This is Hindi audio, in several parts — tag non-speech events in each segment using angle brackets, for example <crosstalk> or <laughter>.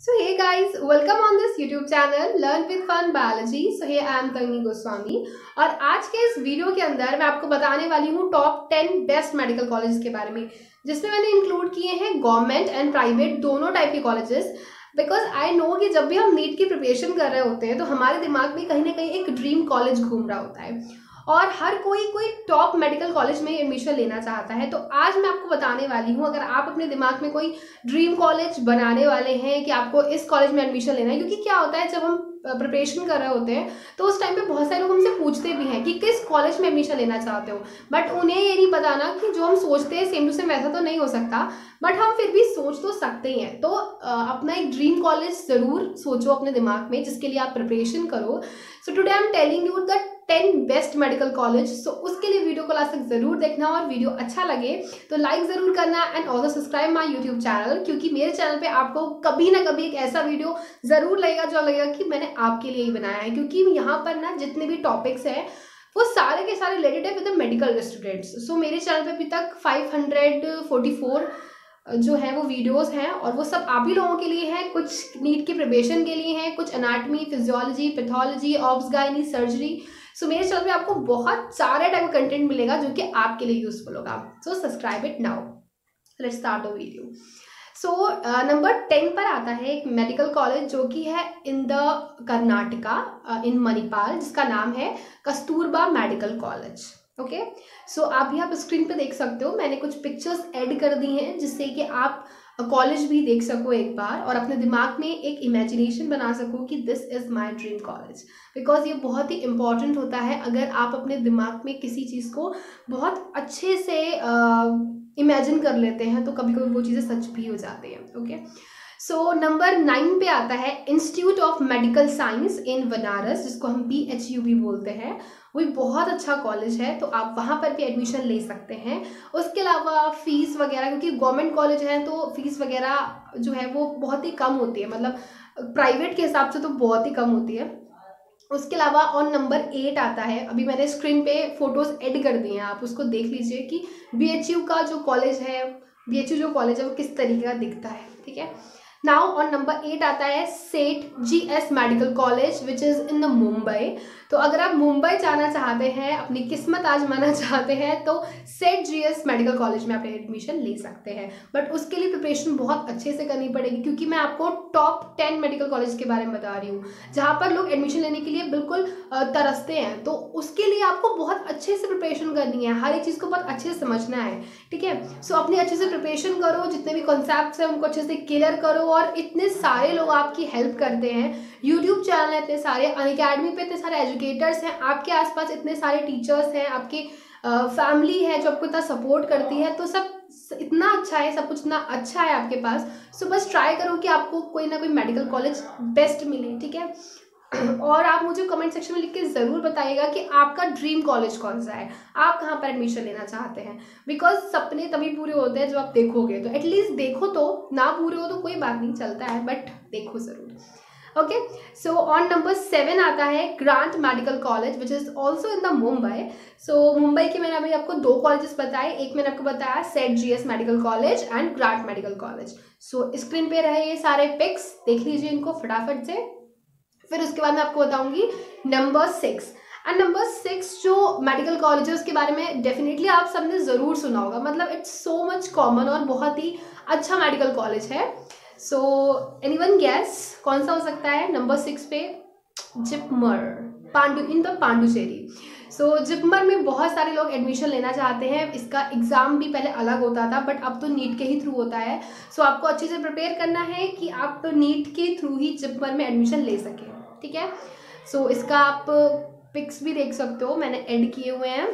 So hey guys, welcome on this YouTube channel Learn with Fun Biology. So hey I am Tangi Goswami. और आज के इस वीडियो के अंदर मैं आपको बताने वाली हूँ top ten best medical college के बारे में जिसमें मैंने इंक्लूड किए हैं गवर्नमेंट एंड प्राइवेट दोनों टाइप के कॉलेजेस बिकॉज़ आई नो कि जब भी हम नीट की प्रिपरेशन कर रहे होते हैं तो हमारे दिमाग में कहीं ना कहीं एक ड्रीम कॉलेज घूम रहा होता है। और हर कोई कोई टॉप मेडिकल कॉलेज में एडमिशन लेना चाहता है तो आज मैं आपको बताने वाली हूँ, अगर आप अपने दिमाग में कोई ड्रीम कॉलेज बनाने वाले हैं कि आपको इस कॉलेज में एडमिशन लेना है, क्योंकि क्या होता है, जब हम प्रिपरेशन कर रहे होते हैं तो उस टाइम पे बहुत सारे लोग हमसे पूछते भी हैं कि किस कॉलेज में एडमिशन लेना चाहते हो। बट उन्हें ये नहीं पता ना कि जो हम सोचते हैं सेम टू सेम वैसा तो नहीं हो सकता बट हम फिर भी सोच तो सकते ही हैं। तो अपना एक ड्रीम कॉलेज ज़रूर सोचो अपने दिमाग में, जिसके लिए आप प्रिपरेशन करो। So today I am telling you the ten best medical college so उसके लिए वीडियो को लास्ट तक ज़रूर देखना और वीडियो अच्छा लगे तो लाइक ज़रूर करना and also subscribe my YouTube channel क्योंकि मेरे चैनल पे आपको कभी ना कभी एक ऐसा वीडियो ज़रूर लगेगा जो लगेगा कि मैंने आपके लिए ही बनाया है, क्योंकि यहाँ पर ना जितने भी टॉपिक्स हैं, वो सारे के सारे रिलेटेड है विद मेडिकल स्टूडेंट्स सो मेरे चैनल पे अभी तक 544 जो है वो वीडियोस हैं और वो सब आप ही लोगों के लिए हैं, कुछ नीट की प्रिपरेशन के लिए हैं, कुछ anatomy physiology pathology obs gynae surgery so मेरे चैनल पे आपको बहुत सारे टाइप का कंटेंट मिलेगा जो कि आपके लिए यूजफुल होगा। So subscribe it now start a video so number ten पर आता है एक मेडिकल कॉलेज जो कि है in the Karnataka in Manipal जिसका नाम है Kasturba medical college okay so आप यहाँ स्क्रीन पे देख सकते हो, मैंने कुछ पिक्चर्स ऐड कर दी हैं जिससे कि आप कॉलेज भी देख सको एक बार और अपने दिमाग में एक इमेजिनेशन बना सको कि this is my dream college because ये बहुत ही इंपॉर्टेंट होता है अगर आप अपने दिमाग में किसी चीज़ को बहुत अच्छे से इमेजिन uh, कर लेते हैं तो कभी कभी वो चीज़ें सच भी हो जाती हैं ओके सो नंबर नाइन पे आता है institute of medical science in Banaras जिसको हम बी एच यू भी बोलते हैं। वो बहुत अच्छा कॉलेज है तो आप वहाँ पर भी एडमिशन ले सकते हैं। उसके अलावा फ़ीस वगैरह, क्योंकि गवर्नमेंट कॉलेज है तो फ़ीस वगैरह जो है, वो बहुत ही कम होती है। मतलब प्राइवेट के हिसाब से तो बहुत ही कम होती है। उसके अलावा ऑन नंबर एट आता है, अभी मैंने स्क्रीन पे फ़ोटोज़ ऐड कर दिए हैं, आप उसको देख लीजिए कि BHU का जो कॉलेज है BHU जो कॉलेज है, वो किस तरीके का दिखता है, ठीक है? नाउ ऑन नंबर एट आता है Seth G S medical college which is in the Mumbai तो अगर आप मुंबई जाना चाहते हैं, अपनी किस्मत आजमाना <laughs> चाहते हैं तो Seth G S medical college में आप एडमिशन ले सकते हैं। बट उसके लिए प्रिपरेशन बहुत अच्छे से करनी पड़ेगी, क्योंकि मैं आपको टॉप टेन मेडिकल कॉलेज के बारे में बता रही हूँ। जहाँ पर लोग एडमिशन लेने के लिए बिल्कुल तरसते हैं। तो उसके लिए आपको बहुत अच्छे से प्रिपरेशन करनी है। हर एक चीज़ को बहुत अच्छे से समझना है। ठीक है? सो अपनी अच्छे से प्रिपरेशन करो। जितने भी कॉन्सेप्ट हैं, उनको अच्छे से क्लियर करो। और इतने सारे लोग आपकी हेल्प करते हैं। यूट्यूब चैनल है इतने सारे अकेडमी पे इतने सारे एजुकेटर्स हैं, आपके आसपास इतने सारे टीचर्स हैं, आपकी फैमिली है जो आपको इतना सपोर्ट करती है तो सब इतना अच्छा है, सब कुछ इतना अच्छा है आपके पास। सो बस ट्राई करो कि आपको कोई ना कोई मेडिकल कॉलेज बेस्ट मिले, ठीक है? और आप मुझे कमेंट सेक्शन में लिख के ज़रूर बताइएगा कि आपका ड्रीम कॉलेज कौन सा है। आप कहाँ पर एडमिशन लेना चाहते हैं? बिकॉज़ सपने तभी पूरे होते हैं जब आप देखोगे। तो एटलीस्ट देखो तो ना पूरे हो तो कोई बात नहीं, चलता है बट देखो ज़रूर। Okay so on number seven आता है Grant medical college which is also in the Mumbai so Mumbai के मैंने अभी आपको दो कॉलेजेस बताए। एक मैंने आपको बताया Seth G S medical college and Grant medical college so screen पे रहे ये सारे पिक्स देख लीजिए इनको फटाफट से। फिर उसके बाद मैं आपको बताऊँगी number six and number six जो मेडिकल कॉलेजेस के बारे में डेफिनेटली आप सबने ज़रूर सुना होगा। मतलब इट्स सो मच कॉमन और बहुत ही अच्छा मेडिकल कॉलेज है। सो एनी वन गैस कौन सा हो सकता है? नंबर सिक्स पे JIPMER Pandu in the Pondicherry so JIPMER में बहुत सारे लोग एडमिशन लेना चाहते हैं। इसका एग्ज़ाम भी पहले अलग होता था बट अब तो नीट के ही थ्रू होता है। सो so, आपको अच्छे से प्रिपेयर करना है कि आप तो नीट के थ्रू ही जिपमर में एडमिशन ले सकें। ठीक है? सो so, इसका आप पिक्स भी देख सकते हो मैंने एड किए हुए हैं।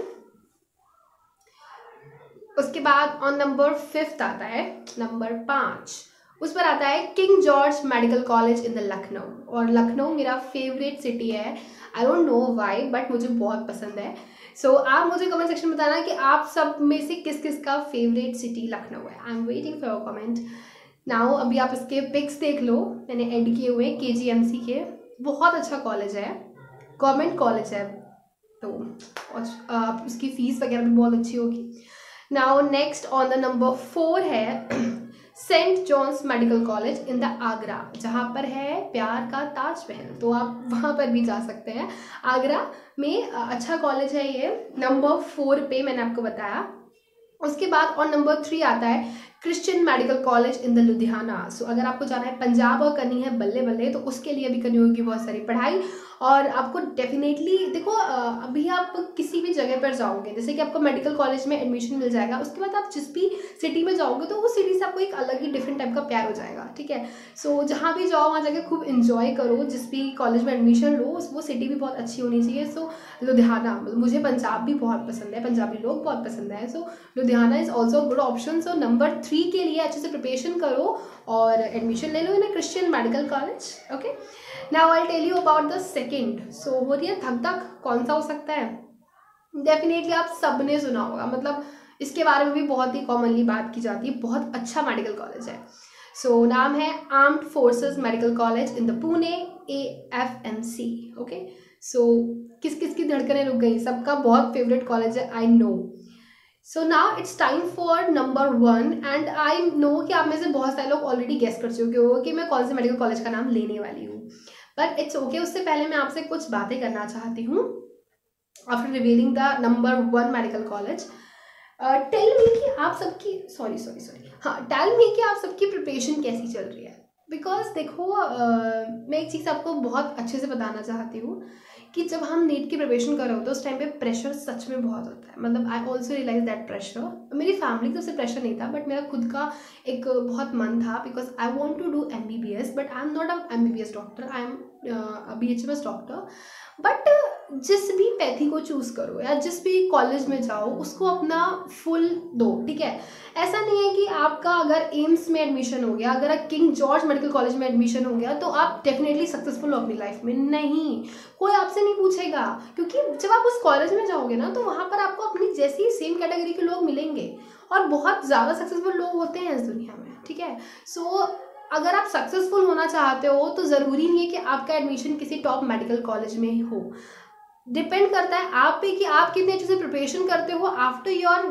उसके बाद ऑन नंबर फिफ्थ आता है नंबर पाँच। उस पर आता है King George medical college in the Lucknow और लखनऊ मेरा फेवरेट सिटी है। I don't know why but मुझे बहुत पसंद है। सो so, आप मुझे कमेंट सेक्शन में बताना कि आप सब में से किस किस का फेवरेट सिटी लखनऊ है। I am waiting for your comment now अभी आप इसके पिक्स देख लो। मैंने एड किए हुए के जी एम सी के। बहुत अच्छा कॉलेज है। गवर्नमेंट कॉलेज है। तो आप उसकी फ़ीस वगैरह भी बहुत अच्छी होगी। Now next on the number four है St John's medical college in the Agra जहाँ पर है प्यार का ताजमहल तो आप वहाँ पर भी जा सकते हैं। आगरा में अच्छा कॉलेज है ये। नंबर फोर पे मैंने आपको बताया। उसके बाद और नंबर थ्री आता है। Christian medical college in the Ludhiana so अगर आपको जाना है पंजाब और करनी है बल्ले बल्ले तो उसके लिए भी करनी होगी बहुत सारी पढ़ाई। और आपको डेफिनेटली देखो अभी आप किसी भी जगह पर जाओगे जैसे कि आपको मेडिकल कॉलेज में एडमिशन मिल जाएगा उसके बाद आप जिस भी सिटी में जाओगे तो वो सिटी से आपको एक अलग ही डिफरेंट टाइप का प्यार हो जाएगा ठीक है? सो so, जहाँ भी जाओ वहाँ जाके खूब इन्जॉय करो जिस भी कॉलेज में एडमिशन लो वो सिटी भी बहुत अच्छी होनी चाहिए। सो so, लुधियाना मुझे पंजाब भी बहुत पसंद है पंजाबी लोग बहुत पसंद है। So Ludhiana is also good option so number three के लिए अच्छे से प्रिपरेशन करो और एडमिशन ले लो in Christian medical college okay now I tell you about the second so हो रही है धक धक कौन सा हो सकता है? डेफिनेटली आप सबने सुना होगा। मतलब इसके बारे में भी बहुत ही कॉमनली बात की जाती है। बहुत अच्छा मेडिकल कॉलेज है। सो so, नाम है armed forces medical college in the Pune A F M C okay so किस किस की धड़कनें रुक गई? सबका बहुत फेवरेट कॉलेज है I know so now it's time for number one and I know कि आप में से बहुत सारे लोग ऑलरेडी गेस्ट कर चुके हो कि मैं कौन से मेडिकल कॉलेज का नाम लेने वाली हूँ। बट इट्स ओके उससे पहले मैं आपसे कुछ बातें करना चाहती हूँ after revealing the number one medical college tell me कि आप सबकी सॉरी सॉरी सॉरी हाँ टेल मी कि आप सबकी प्रिपरेशन कैसी चल रही है। बिकॉज़ देखो uh, मैं एक चीज़ आपको बहुत अच्छे से बताना चाहती हूँ। कि जब हम नीट की प्रिपरेशन कर रहे हैं, उस टाइम पे प्रेशर सच में बहुत होता है। मतलब I also realise that pressure मेरी फैमिली की तरफ़ से प्रेशर नहीं था बट मेरा खुद का एक बहुत मन था because I want to do M B B S but I am not a M B B S doctor I am B H M S doctor but जिस भी पैथी को चूज़ करो या जिस भी कॉलेज में जाओ उसको अपना फुल दो ठीक है? ऐसा नहीं है कि आपका अगर एम्स में एडमिशन हो गया अगर किंग जॉर्ज मेडिकल कॉलेज में एडमिशन हो गया तो आप डेफिनेटली सक्सेसफुल हो अपनी लाइफ में नहीं। कोई आपसे नहीं पूछेगा क्योंकि जब आप उस कॉलेज में जाओगे ना तो वहाँ पर आपको अपनी जैसी सेम कैटेगरी के लोग मिलेंगे और बहुत ज़्यादा सक्सेसफुल लोग होते हैं इस दुनिया में ठीक है? सो so, अगर आप सक्सेसफुल होना चाहते हो तो ज़रूरी नहीं है कि आपका एडमिशन किसी टॉप मेडिकल कॉलेज में ही हो। डिपेंड करता है आप पे कि आप कितने अच्छे से प्रिपरेशन करते हो आफ्टर योर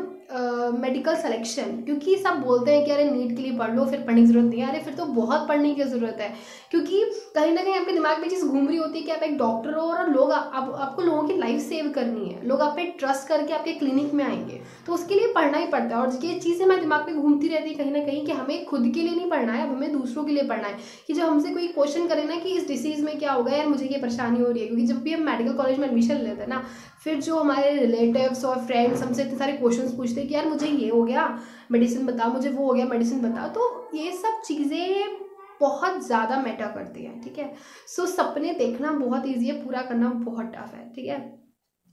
मेडिकल सिलेक्शन क्योंकि सब बोलते हैं कि अरे नीट के लिए पढ़ लो फिर पढ़ने की ज़रूरत नहीं है। अरे फिर तो बहुत पढ़ने की ज़रूरत है। क्योंकि कहीं ना कहीं आपके दिमाग में चीज़ घूम रही होती है कि आप एक डॉक्टर हो और लोग आप, आपको लोगों की लाइफ सेव करनी है। लोग आप पे ट्रस्ट करके आपके क्लिनिक में आएँगे। तो उसके लिए पढ़ना ही पड़ता है। और ये चीज़ें हमारे दिमाग में घूमती रहती है कहीं ना कहीं कि हमें खुद के लिए नहीं पढ़ना है अब हमें दूसरों के लिए पढ़ना है। कि जब हमसे कोई क्वेश्चन करे ना कि इस डिसीज़ में क्या होगा यार मुझे ये परेशानी हो रही है। क्योंकि जब भी हम मेडिकल कॉलेज में एडमिशन लेते हैं ना फिर जो हमारे रिलेटिव्स और फ्रेंड्स हमसे इतने सारे क्वेश्चन पूछते हैं कि यार मुझे ये हो गया मेडिसिन बताओ मुझे वो हो गया मेडिसिन बताओ तो ये सब चीज़ें बहुत ज़्यादा मैटर करती हैं ठीक है? सो so, सपने देखना बहुत ईजी है पूरा करना बहुत टफ है ठीक है?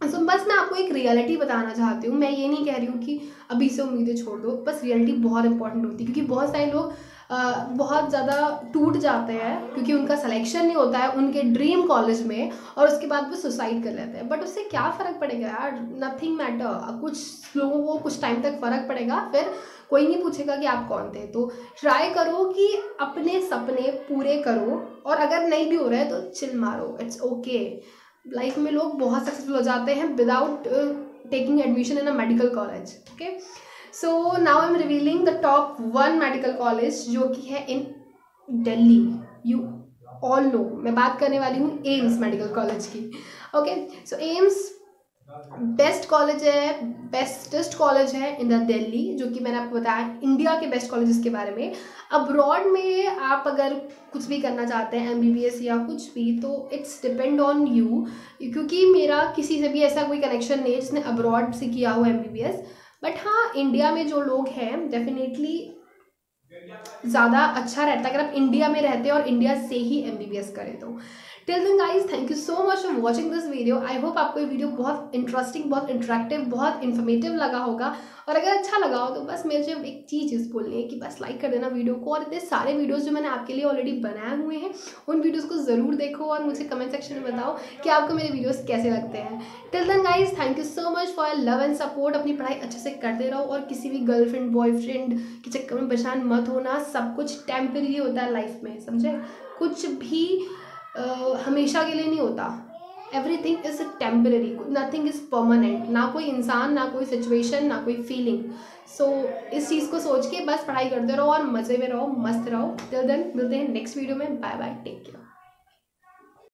सो so, बस मैं आपको एक रियलिटी बताना चाहती हूँ। मैं ये नहीं कह रही हूँ कि अभी से उम्मीदें छोड़ दो बस रियलिटी बहुत इंपॉर्टेंट होती है क्योंकि बहुत सारे लोग बहुत ज़्यादा टूट जाते हैं, क्योंकि उनका सिलेक्शन नहीं होता है उनके ड्रीम कॉलेज में और उसके बाद वो सुसाइड कर लेते हैं। बट उससे क्या फ़र्क पड़ेगा यार? नथिंग मैटर कुछ लोगों को कुछ टाइम तक फ़र्क पड़ेगा, फिर कोई नहीं पूछेगा कि आप कौन थे। तो ट्राई करो कि अपने सपने पूरे करो और अगर नहीं भी हो रहा है तो चिल मारो। इट्स ओके लाइफ में लोग बहुत सक्सेसफुल हो जाते हैं without taking admission in a medical college okay so now I am revealing the top one medical college जो कि है in Delhi you all know मैं बात करने वाली हूँ एम्स मेडिकल कॉलेज की. Okay so AIIMS best college है बेस्टेस्ट कॉलेज है इन द दिल्ली जो कि मैंने आपको बताया इंडिया के बेस्ट कॉलेजेस के बारे में. अब्रॉड में आप अगर कुछ भी करना चाहते हैं एमबीबीएस या कुछ भी तो इट्स डिपेंड ऑन यू क्योंकि मेरा किसी से भी ऐसा कोई कनेक्शन नहीं है जिसने अब्रॉड से किया हो एमबीबीएस बट हाँ इंडिया में जो लोग हैं डेफिनेटली ज़्यादा अच्छा रहता है। अगर आप इंडिया में रहते हैं और इंडिया से ही एमबीबीएस करें तो। Till then guys thank you so much for watching this video I hope आपको ये वीडियो बहुत इंटरेस्टिंग बहुत इंटरेक्टिव बहुत इन्फॉर्मेटिव लगा होगा। और अगर अच्छा लगा हो तो बस मेरे जो एक चीज़ इस बोलनी है कि बस लाइक कर देना वीडियो को। और इतने सारे वीडियोज़ जो मैंने आपके लिए ऑलरेडी बनाए हुए हैं, उन वीडियोज़ को ज़रूर देखो और मुझे कमेंट सेक्शन में बताओ कि आपको मेरे वीडियोज़ कैसे लगते हैं। Till then guys thank you so much for love and support अपनी पढ़ाई अच्छे से करते रहो और किसी भी गर्लफ्रेंड बॉयफ्रेंड के चक्कर में परेशान मत होना। सब कुछ टेम्परेरी होता है लाइफ में, समझे? कुछ भी हमेशा के लिए नहीं होता। Everything is temporary nothing is permanent ना कोई इंसान ना कोई सिचुएशन ना कोई फीलिंग सो so, इस चीज़ को सोच के बस पढ़ाई करते रहो और मज़े में रहो मस्त रहो। टिल देन मिलते हैं नेक्स्ट वीडियो में। Bye bye take care